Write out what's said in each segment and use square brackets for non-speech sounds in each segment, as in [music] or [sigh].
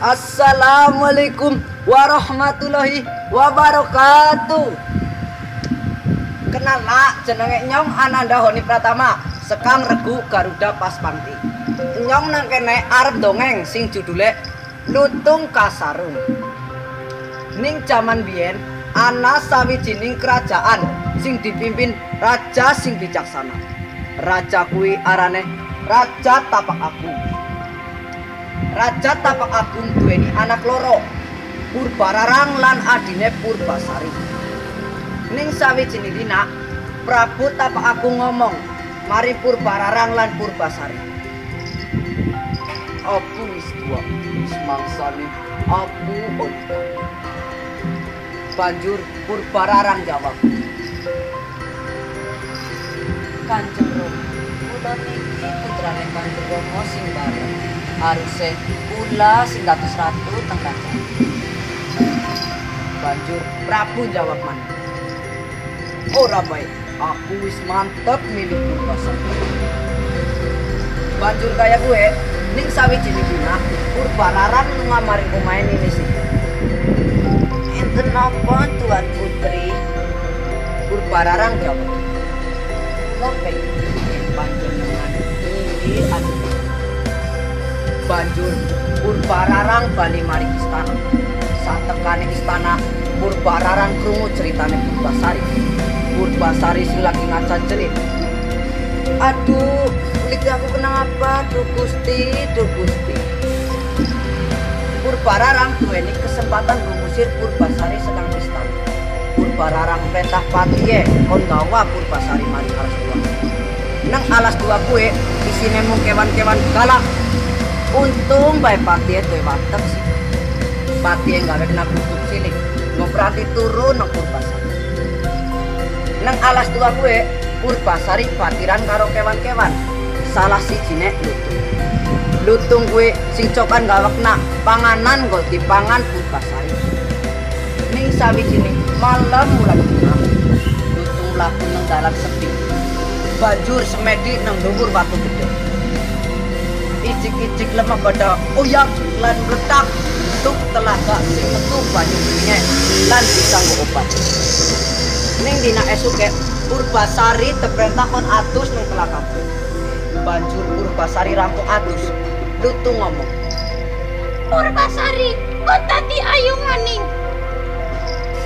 Assalamualaikum warahmatullahi wabarakatuh. Kenal nak jenenge Nyong Ananda Honi Pratama, sekang regu Garuda Paspangti. Nyong nang kene arep dongeng sing judule Lutung Kasarung. Ning jaman biyen ana sawijining kerajaan sing dipimpin raja sing bijaksana. Raja kuwi arane Raja Tapak Agung. Raja Tapak Agung duweni anak loro, Purbararang lan adine Purbasari. Ning sawijining dina, Prabu Tapak Agung ngomong, mari Purbararang lan Purbasari. Aku wis tuwa, wis mangsane aku onta. Banjur Purbararang jawab, Kanjeng Rama, kula niki putrane Kanjeng Rama sing bareng. Haruse kula sing dados ratu teng. Banjur Prabu jawab maneh. Ora bae, aku wis mantep milih Purbasari. Banjur kaya gue, ning sawijining dina Purbararang ngamari omahe Nini Siti. Enten napa Tuan Putri? Purbararang jawab. Ngopi banjur Purbararang bali mari istana. Saat tekane istana Purbararang krungu ceritane Purbasari Purbasari sing lagi ngaca jelit aduh kulit aku kena apa? Duh gusti duh gusti. Purbararang duweni kesempatan mengusir Purbasari sedang istana. Purbararang perintah patiye kon gawa Purbasari mari alas dua. Nang alas dua kue isine mung kewan-kewan galak untung bae patiye duwe watek sih. Patiye gawe kena bubuk cilik ngoprati turu nang Purbasari. Nang alas dua kue Purbasari patiran karo kewan-kewan. Salah sijine lutung. Lutung kue sing cokan gawekna panganan kok dipangan Purbasari. Ning sawijining malam mulai malam lutung mlaku nang dalan sepi. Banjur semedi nang dhuwur batu gede icik-icik lemah pada uyang lan meletak tuk telaga sing metu banyu bunyi lan bisa obat. Ning dina esuke Purbasari teperintah kon atus nang telaga banjur Purbasari rampung atus. Lutung ngomong Purbasari, kok tadi ayu maning?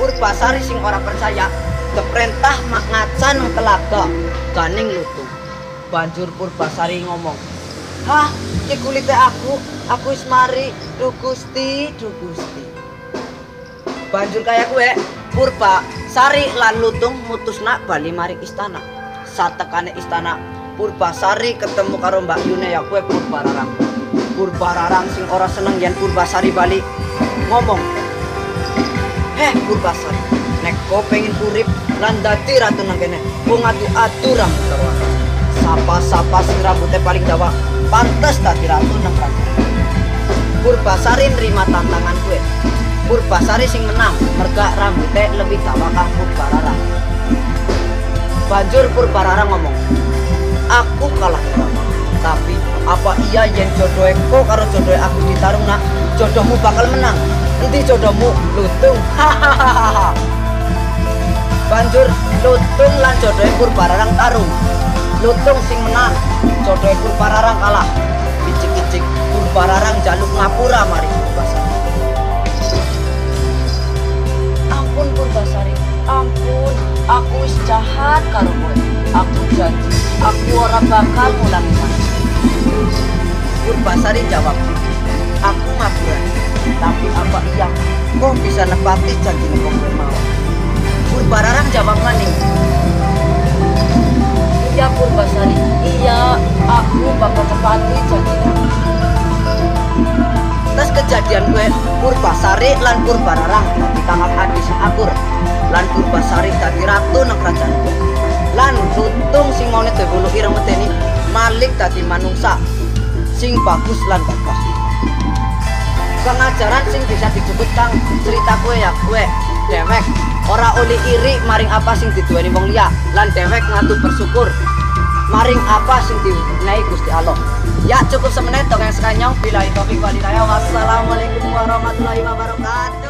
Purbasari sing ora percaya keperintah mak ngacan nang telaga ganing lutung banjur Purbasari ngomong hah ki kulite aku aku wis mari. Duh Gusti duh Gusti. Banjur kaya kue Purba Sari lan lutung mutusna bali mari istana. Saat tekane istana Purbasari ketemu karo Mbak Yune ya kue Purbararang Purbararang sing ora seneng yen Purbasari bali. Ngomong Heh Purbasari, nek kau pengen urip lan dadi ratu nang kene, karo aku. Sapa-sapa sing rambutnya paling dawa, pantes dadi ratu nang kerajaan. Purbasari nerima tantangan gue. Purbasari sing menang, merga rambutnya lebih dawa kang Purbararang. Banjur Purbararang ngomong, aku kalah Rama. Tapi apa iya yen jodohe kau karo jodohe aku ditarung nak, jodohmu bakal menang. Nanti jodohmu lutung. [laughs] Hahaha. Banjur lutung lan jodohe Purbararang tarung. Lutung sing menang, jodohe Purbararang kalah. Icik-icik Purbararang jaluk ngapura mari Purbasari. Ampun Purbasari, ampun. Aku wis jahat karo kowe. Aku janji, aku ora bakal ngulangi lagi. Purbasari jawab, aku ngapura. Tapi apa iya kok bisa nepati janji kok mau? Purbararang jawab maning. Iya Purbasari, iya aku bakal tepati janji Terus kejadian gue Purbasari lan Purbararang ditangkap adis akur lan Purbasari dadi ratu nang kerajaan gue. Lan lutung sing mau duwe bulu ireng meteni Malik dadi manungsa. Sing bagus lan gagah. pengajaran sing bisa disebut kang cerita kue ya kue dewek. Ora oli iri maring apa sing diduweni wong liya. Lan dewek ngatu bersyukur maring apa sing diwenehi Gusti Allah? Ya cukup semenit dongeng sekanyong. Bila itu walidaya wassalamualaikum warahmatullahi wabarakatuh